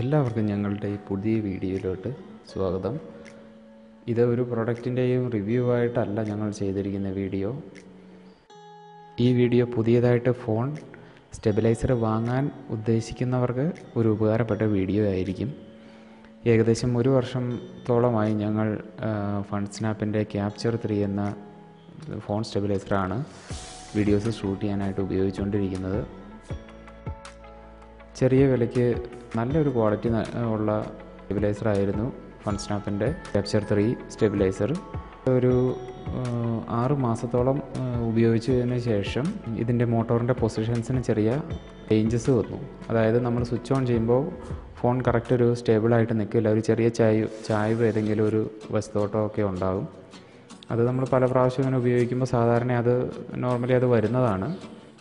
എല്ലാവർക്കും ഞങ്ങളുടെ ഈ പുതിയ വീഡിയോയിലോട്ട് സ്വാഗതം. ഇത് ഒരു പ്രൊഡക്റ്റിന്റെയും റിവ്യൂ ആയിട്ടല്ല ഞങ്ങൾ ചെയ്തിരിക്കുന്ന വീഡിയോ. ഈ വീഡിയോ പുതിയതായിട്ട് ഫോൺ സ്റ്റെബിലൈസർ വാങ്ങാൻ ഉദ്ദേശിക്കുന്നവർക്ക് ഒരു ഉപകാരപ്പെട്ട വീഡിയോ ആയിരിക്കും. ഏകദേശം ഒരു വർഷത്തോളമായി ഞങ്ങൾ ഫണ്ട് സ്നാപ്പിന്റെ ക്യാപ്ചർ ത്രീ എന്ന ഫോൺ സ്റ്റെബിലൈസറാണ് വീഡിയോസ് ഷൂട്ട് ചെയ്യാനായിട്ട് ഉപയോഗിച്ചുകൊണ്ടിരിക്കുന്നത്. ചെറിയ വിലയ്ക്ക് നല്ലൊരു ക്വാളിറ്റി ഉള്ള സ്റ്റെബിലൈസർ ആയിരുന്നു ഫൺ സ്നാപ്പിന്റെ ക്യാപ്ചർ ത്രീ സ്റ്റെബിലൈസർ ഒരു ആറ് മാസത്തോളം ഉപയോഗിച്ചതിന് ശേഷം ഇതിന്റെ മോട്ടോറിന്റെ പൊസിഷൻസിന് ചെറിയ ചേഞ്ചസ് വന്നു. അതായത് നമ്മൾ സ്വിച്ച് ഓൺ ചെയ്യുമ്പോൾ ഫോൺ കറക്റ്റ് ഒരു സ്റ്റേബിളായിട്ട് നിൽക്കില്ല. ഒരു ചെറിയ ചായ ചായവ് ഏതെങ്കിലും ഒരു വസ്തുവോട്ടോ ഒക്കെ ഉണ്ടാകും. അത് നമ്മൾ പല പ്രാവശ്യം ഇങ്ങനെ ഉപയോഗിക്കുമ്പോൾ സാധാരണ അത് നോർമലി അത് വരുന്നതാണ്.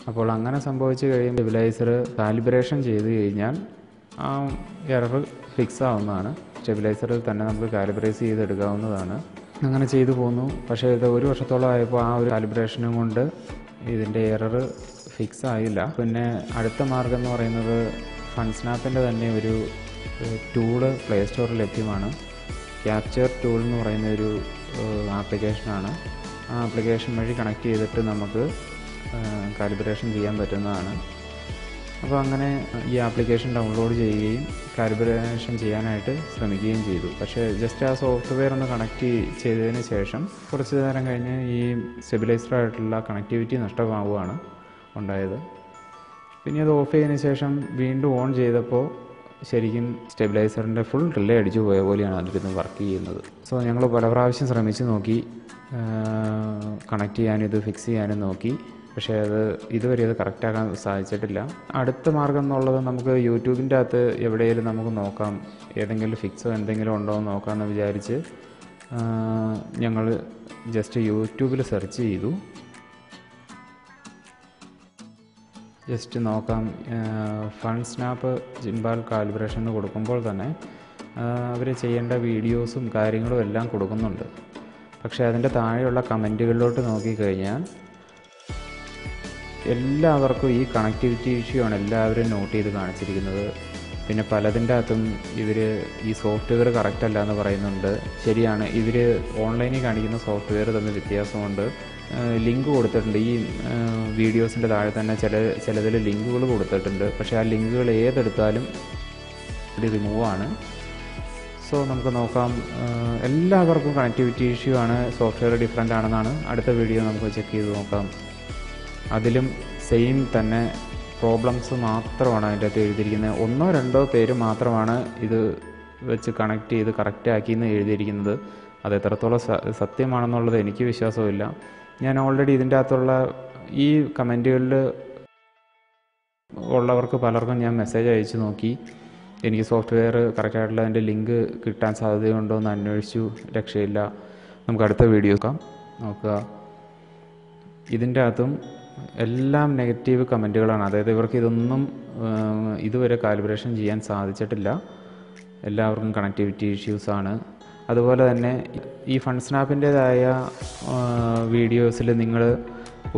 അപ്പോൾ അങ്ങനെ സംഭവിച്ചു കഴിയുമ്പോൾ സ്റ്റെബിലൈസർ കാലിബ്രേഷൻ ചെയ്ത് കഴിഞ്ഞാൽ ആ എറർ ഫിക്സ് ആവുന്നതാണ്. സ്റ്റെബിലൈസറിൽ തന്നെ നമുക്ക് കാലിബ്രേസ് ചെയ്തെടുക്കാവുന്നതാണ്. അങ്ങനെ ചെയ്തു പോന്നു. പക്ഷേ ഇത് ഒരു വർഷത്തോളം ആയപ്പോൾ ആ ഒരു കാലിബ്രേഷനും കൊണ്ട് ഇതിന്റെ എറർ ഫിക്സ് ആയില്ല. പിന്നെ അടുത്ത മാർഗം എന്ന് പറയുന്നത് ഫൺസ്നാപ്പിന്റെ തന്നെ ഒരു ടൂൾ പ്ലേ സ്റ്റോറിൽ ലഭ്യമാണ്. ക്യാപ്ചർ ടൂൾ എന്ന് പറയുന്ന ഒരു ആപ്ലിക്കേഷനാണ് ആ ആപ്ലിക്കേഷൻ വഴി കണക്ട് ചെയ്തിട്ട് നമുക്ക് കാലിബ്രേഷൻ ചെയ്യാൻ പറ്റുന്നതാണ്. അപ്പോൾ അങ്ങനെ ഈ ആപ്ലിക്കേഷൻ ഡൗൺലോഡ് ചെയ്യുകയും കാലിബ്രേഷൻ ചെയ്യാനായിട്ട് ശ്രമിക്കുകയും ചെയ്തു. പക്ഷേ ജസ്റ്റ് ആ സോഫ്റ്റ്വെയർ ഒന്ന് കണക്ട് ചെയ്തതിന് ശേഷം കുറച്ച് നേരം കഴിഞ്ഞ് ഈ സ്റ്റെബിലൈസറായിട്ടുള്ള കണക്ടിവിറ്റി നഷ്ടമാവുകയാണ് ഉണ്ടായത്. പിന്നെ അത് ഓഫ് ചെയ്തതിന് ശേഷം വീണ്ടും ഓൺ ചെയ്തപ്പോൾ ശരിക്കും സ്റ്റെബിലൈസറിന്റെ ഫുൾ റിലേ അടിച്ചു പോയ പോലെയാണ് അതിലിരുന്ന് വർക്ക് ചെയ്യുന്നത്. സോ ഞങ്ങൾ പല പ്രാവശ്യം ശ്രമിച്ച് നോക്കി കണക്ട് ചെയ്യാനും ഇത് ഫിക്സ് ചെയ്യാനും നോക്കി. പക്ഷേ അത് ഇതുവരെ അത് കറക്റ്റാക്കാൻ സാധിച്ചിട്ടില്ല. അടുത്ത മാർഗം എന്നുള്ളത് നമുക്ക് യൂട്യൂബിന്റെ അകത്ത് എവിടെയെങ്കിലും നമുക്ക് നോക്കാം. ഏതെങ്കിലും ഫിക്സോ എന്തെങ്കിലും ഉണ്ടോ എന്ന് നോക്കാമെന്ന് വിചാരിച്ച് ഞങ്ങൾ ജസ്റ്റ് യൂട്യൂബിൽ സെർച്ച് ചെയ്തു. ജസ്റ്റ് നോക്കാം. ഫൺ സ്നാപ്പ് ജിംബാൽ കാലിബ്രേഷൻ കൊടുക്കുമ്പോൾ തന്നെ അവർ ചെയ്യേണ്ട വീഡിയോസും കാര്യങ്ങളും എല്ലാം കൊടുക്കുന്നുണ്ട്. പക്ഷേ അതിന്റെ താഴെയുള്ള കമന്റുകളിലോട്ട് നോക്കിക്കഴിഞ്ഞാൽ എല്ലാവർക്കും ഈ കണക്ടിവിറ്റി ഇഷ്യൂ ആണ് എല്ലാവരും നോട്ട് ചെയ്ത് കാണിച്ചിരിക്കുന്നത്. പിന്നെ പലതിന്റെ അകത്തും ഇവർ ഈ സോഫ്റ്റ്വെയർ കറക്റ്റ് അല്ല എന്ന് പറയുന്നുണ്ട്. ശരിയാണ് ഇവർ ഓൺലൈനിൽ കാണിക്കുന്ന സോഫ്റ്റ്വെയർ തമ്മിൽ വ്യത്യാസമുണ്ട്. ലിങ്ക് കൊടുത്തിട്ടുണ്ട്. ഈ വീഡിയോസിന്റെ താഴെ തന്നെ ചില ചിലതിൽ ലിങ്കുകൾ കൊടുത്തിട്ടുണ്ട്. പക്ഷേ ആ ലിങ്കുകൾ ഏതെടുത്താലും ഇത് റിമൂവ് ആണ്. സോ നമുക്ക് നോക്കാം. എല്ലാവർക്കും കണക്ടിവിറ്റി ഇഷ്യൂ ആണ്. സോഫ്റ്റ്വെയർ ഡിഫറെന്റ് ആണെന്നാണ്. അടുത്ത വീഡിയോ നമുക്ക് ചെക്ക് ചെയ്ത് നോക്കാം. അതിലും സെയിം തന്നെ പ്രോബ്ലംസ് മാത്രമാണ് അതിന്റെ അകത്ത് എഴുതിയിരിക്കുന്നത്. ഒന്നോ രണ്ടോ പേര് മാത്രമാണ് ഇത് വെച്ച് കണക്ട് ചെയ്ത് കറക്റ്റാക്കി ആക്കിയെന്ന് എഴുതിയിരിക്കുന്നത്. അത് എത്രത്തോളം സത്യമാണെന്നുള്ളത് എനിക്ക് വിശ്വാസമില്ല ഞാൻ ഓൾറെഡി ഇതിന്റെ അകത്തുള്ള ഈ കമന്റുകളിൽ ഉള്ളവർക്ക് പലർക്കും ഞാൻ മെസ്സേജ് അയച്ചു നോക്കി. എനിക്ക് സോഫ്റ്റ്വെയർ കറക്റ്റായിട്ടുള്ള അതിന്റെ ലിങ്ക് കിട്ടാൻ സാധ്യതയുണ്ടോ എന്ന് അന്വേഷിച്ചു. രക്ഷയില്ല. നമുക്ക് അടുത്ത വീഡിയോ നോക്കാം. നോക്കുക. ഇതിന്റെ അകത്തും എല്ലാം നെഗറ്റീവ് കമന്റുകളാണ്. അതായത് ഇവർക്ക് ഇതൊന്നും ഇതുവരെ കാലിബ്രേഷൻ ചെയ്യാൻ സാധിച്ചിട്ടില്ല. എല്ലാവർക്കും കണക്ടിവിറ്റി ഇഷ്യൂസാണ് അതുപോലെ തന്നെ ഈ ഫണ്ട് സ്നാപ്പിന്റേതായ വീഡിയോസിൽ നിങ്ങൾ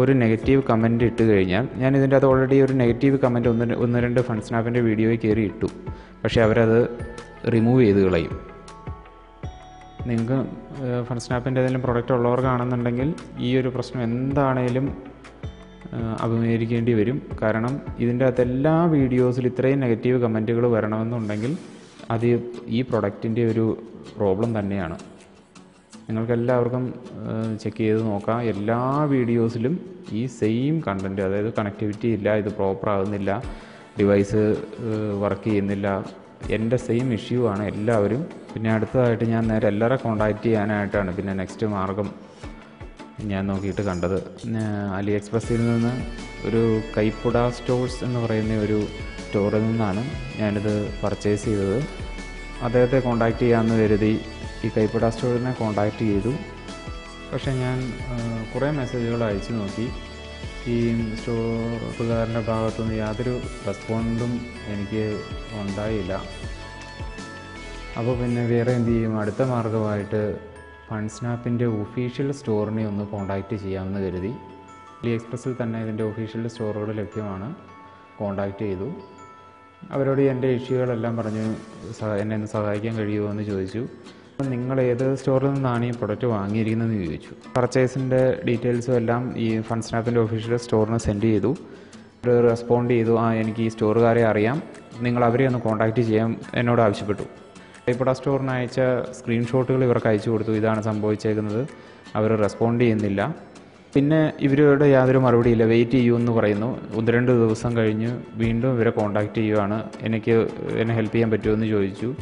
ഒരു നെഗറ്റീവ് കമന്റ് ഇട്ട് കഴിഞ്ഞാൽ ഞാൻ ഇതിന്റെ അത് ഓൾറെഡി ഒരു നെഗറ്റീവ് കമന്റ് ഒന്ന് ഒന്ന് രണ്ട് ഫണ്ട് സ്നാപ്പിന്റെ വീഡിയോയിൽ കയറി ഇട്ടു. പക്ഷേ അവരത് റിമൂവ് ചെയ്ത് കളയും. നിങ്ങൾക്ക് ഫൺ സ്നാപ്പിന്റെ ഏതെങ്കിലും പ്രൊഡക്റ്റ് ഉള്ളവർക്കാണെന്നുണ്ടെങ്കിൽ ഈ ഒരു പ്രശ്നം എന്താണേലും അഭിമുഖീകരിക്കേണ്ടി വരും. കാരണം ഇതിന്റെ അകത്ത് എല്ലാ വീഡിയോസിലും ഇത്രയും നെഗറ്റീവ് കമന്റുകൾ വരണമെന്നുണ്ടെങ്കിൽ അത് ഈ പ്രൊഡക്റ്റിന്റെ ഒരു പ്രോബ്ലം തന്നെയാണ്. നിങ്ങൾക്കെല്ലാവർക്കും ചെക്ക് ചെയ്ത് നോക്കാം. എല്ലാ വീഡിയോസിലും ഈ സെയിം കണ്ടന്റ് അതായത് കണക്ടിവിറ്റി ഇല്ല ഇത് പ്രോപ്പർ ആകുന്നില്ല ഡിവൈസ് വർക്ക് ചെയ്യുന്നില്ല എന്റെ സെയിം ഇഷ്യൂ ആണ് എല്ലാവരും. പിന്നെ അടുത്തതായിട്ട് ഞാൻ നേരെ എല്ലാവരെ കോണ്ടാക്ട് ചെയ്യാനായിട്ടാണ് പിന്നെ നെക്സ്റ്റ് മാർഗം. ഞാൻ നോക്കിയിട്ട് കണ്ടത്. അലി എക്സ്പ്രസ്സിൽ നിന്ന് ഒരു കൈപ്പുട സ്റ്റോഴ്സ് എന്ന് പറയുന്ന ഒരു സ്റ്റോറിൽ നിന്നാണ് ഞാനിത് പർച്ചേസ് ചെയ്തത്. അദ്ദേഹത്തെ കോണ്ടാക്ട് ചെയ്യാമെന്ന് കരുതി ഈ കൈപ്പുട സ്റ്റോറിനെ കോണ്ടാക്ട് ചെയ്തു. പക്ഷേ ഞാൻ കുറേ മെസ്സേജുകൾ അയച്ചു നോക്കി. ഈ സ്റ്റോറുകാരന്റെ ഭാഗത്തുനിന്ന് യാതൊരു റെസ്പോണ്ടും എനിക്ക് ഉണ്ടായില്ല. അപ്പോൾ പിന്നെ വേറെ എന്ത് ചെയ്യും? അടുത്ത മാർഗമായിട്ട് ഫൺസ്നാപ്പിന്റെ ഒഫീഷ്യൽ സ്റ്റോറിനെ ഒന്ന് കോണ്ടാക്റ്റ് ചെയ്യാമെന്ന് കരുതി. അലി എക്സ്പ്രസ്സിൽ തന്നെ ഇതിന്റെ ഒഫീഷ്യൽ സ്റ്റോറുകൾ ലഭ്യമാണ്. കോണ്ടാക്റ്റ് ചെയ്തു. അവരോട് എന്റെ ഇഷ്യൂകളെല്ലാം പറഞ്ഞു എന്നെ ഒന്ന് സഹായിക്കാൻ കഴിയുമോ എന്ന് ചോദിച്ചു. നിങ്ങൾ ഏത് സ്റ്റോറിൽ നിന്നാണ് ഈ പ്രൊഡക്റ്റ് വാങ്ങിയിരിക്കുന്നതെന്ന് ചോദിച്ചു. പർച്ചേസിന്റെ ഡീറ്റെയിൽസും എല്ലാം ഈ ഫണ്ട് സ്നാപ്പിന്റെ ഒഫീഷ്യൽ സ്റ്റോറിന് സെൻഡ് ചെയ്തു. റെസ്പോണ്ട് ചെയ്തു ആ എനിക്ക് ഈ സ്റ്റോറുകാരെ അറിയാം. നിങ്ങൾ അവരെ ഒന്ന് കോൺടാക്റ്റ് ചെയ്യാൻ എന്നോട് ആവശ്യപ്പെട്ടു. ഇപ്പോഴാ സ്റ്റോറിന് അയച്ച സ്ക്രീൻഷോട്ടുകൾ ഇവർക്ക് അയച്ചു കൊടുത്തു. ഇതാണ് സംഭവിച്ചേക്കുന്നത്. അവർ റെസ്പോണ്ട് ചെയ്യുന്നില്ല. പിന്നെ ഇവരുടെ യാതൊരു മറുപടിയില്ല. വെയിറ്റ് ചെയ്യൂ എന്ന് പറയുന്നു. ഒന്ന് രണ്ട് ദിവസം കഴിഞ്ഞ് വീണ്ടും ഇവരെ കോൺടാക്റ്റ് ചെയ്യുവാണ്. എനിക്ക് എന്നെ ഹെൽപ്പ് ചെയ്യാൻ പറ്റുമോ എന്ന് ചോദിച്ചു.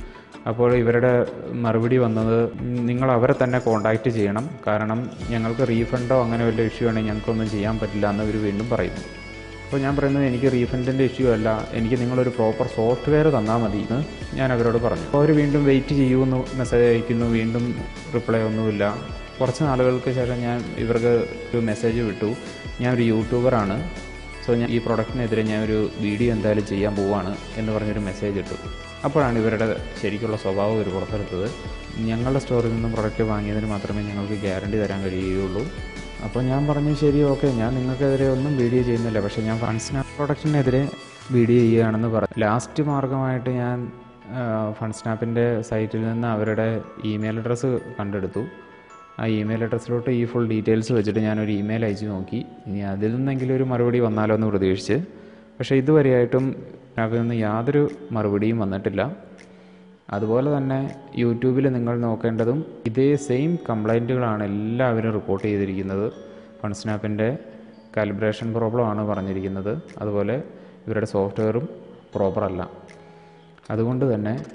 അപ്പോൾ ഇവരുടെ മറുപടി വന്നത് നിങ്ങൾ അവരെ തന്നെ കോൺടാക്റ്റ് ചെയ്യണം. കാരണം ഞങ്ങൾക്ക് റീഫണ്ടോ അങ്ങനെ വല്ല ഇഷ്യൂ ആണെങ്കിൽ ഞങ്ങൾക്കൊന്നും ചെയ്യാൻ പറ്റില്ല എന്ന് ഇവർ വീണ്ടും പറയുന്നു. അപ്പോൾ ഞാൻ പറയുന്നത് എനിക്ക് റീഫണ്ടിന്റെ ഇഷ്യൂ അല്ല. എനിക്ക് നിങ്ങളൊരു പ്രോപ്പർ സോഫ്റ്റ്വെയർ തന്നാൽ മതി എന്ന് ഞാൻ അവരോട് പറഞ്ഞു. അപ്പോൾ അവർ വീണ്ടും വെയിറ്റ് ചെയ്യുമെന്ന് മെസ്സേജ് അയക്കുന്നു. വീണ്ടും റിപ്ലൈ ഒന്നുമില്ല. കുറച്ച് നാളുകൾക്ക് ശേഷം ഞാൻ ഇവർക്ക് ഒരു മെസ്സേജ് വിട്ടു. ഞാൻ ഒരു യൂട്യൂബറാണ് സോ ഞാൻ ഈ പ്രൊഡക്റ്റിനെതിരെ ഞാൻ ഒരു വീഡിയോ എന്തായാലും ചെയ്യാൻ പോവാണ് എന്ന് പറഞ്ഞൊരു മെസ്സേജ് ഇട്ടു. അപ്പോഴാണ് ഇവരുടെ ശരിക്കുള്ള സ്വഭാവം ഒരു പുറത്തെടുത്തത്. ഞങ്ങളുടെ സ്റ്റോറിൽ നിന്നും പ്രൊഡക്റ്റ് വാങ്ങിയതിന് മാത്രമേ ഞങ്ങൾക്ക് ഗ്യാരണ്ടി തരാൻ കഴിയുകയുള്ളൂ. അപ്പോൾ ഞാൻ പറഞ്ഞു ശരി ഓക്കെ. ഞാൻ നിങ്ങൾക്കെതിരെ ഒന്നും വീഡിയോ ചെയ്യുന്നില്ല. പക്ഷേ ഞാൻ ഫണ്ട്സ്നാപ്പ് പ്രൊഡക്ഷനെതിരെ വീഡിയോ ചെയ്യുകയാണെന്ന് പറഞ്ഞു. ലാസ്റ്റ് മാർഗമായിട്ട് ഞാൻ ഫൺസ്നാപ്പിന്റെ സൈറ്റിൽ നിന്ന് അവരുടെ ഇമെയിൽ അഡ്രസ്സ് കണ്ടെടുത്തു. ആ ഇമെയിൽ അഡ്രസ്സിലോട്ട് ഈ ഫുൾ ഡീറ്റെയിൽസ് വെച്ചിട്ട് ഞാനൊരു ഇമെയിൽ അയച്ചു നോക്കി. ഇനി അതിൽ നിന്നെങ്കിലും ഒരു മറുപടി വന്നാലോ എന്ന് പ്രതീക്ഷിച്ച്. പക്ഷേ ഇതുവരെയായിട്ടും അതിൽ നിന്ന് യാതൊരു മറുപടിയും വന്നിട്ടില്ല. അതുപോലെ തന്നെ യൂട്യൂബിൽ നിങ്ങൾ നോക്കേണ്ടതും ഇതേ സെയിം കംപ്ലൈന്റുകളാണ് എല്ലാവരും റിപ്പോർട്ട് ചെയ്തിരിക്കുന്നത്. ഫണ്ട്സ്നാപ്പിന്റെ കാലിബ്രേഷൻ പ്രോബ്ലം ആണ് പറഞ്ഞിരിക്കുന്നത്. അതുപോലെ ഇവരുടെ സോഫ്റ്റ്വെയറും പ്രോപ്പർ അല്ല. അതുകൊണ്ട് തന്നെ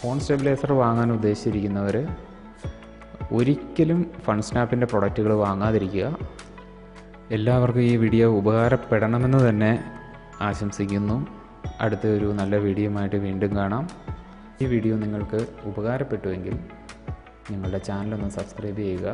ഫോൺ സ്റ്റെബിലൈസർ വാങ്ങാൻ ഉദ്ദേശിച്ചിരിക്കുന്നവർ ഒരിക്കലും ഫണ്ട്സ്നാപ്പിന്റെ പ്രൊഡക്റ്റുകൾ വാങ്ങാതിരിക്കുക. എല്ലാവർക്കും ഈ വീഡിയോ ഉപകാരപ്പെടണമെന്ന് തന്നെ ആശംസിക്കുന്നു. അടുത്ത ഒരു നല്ല ആയിട്ട് വീണ്ടും കാണാം. ഈ വീഡിയോ നിങ്ങൾക്ക് ഉപകാരപ്പെട്ടുവെങ്കിൽ നിങ്ങളുടെ ചാനലൊന്ന് സബ്സ്ക്രൈബ് ചെയ്യുക.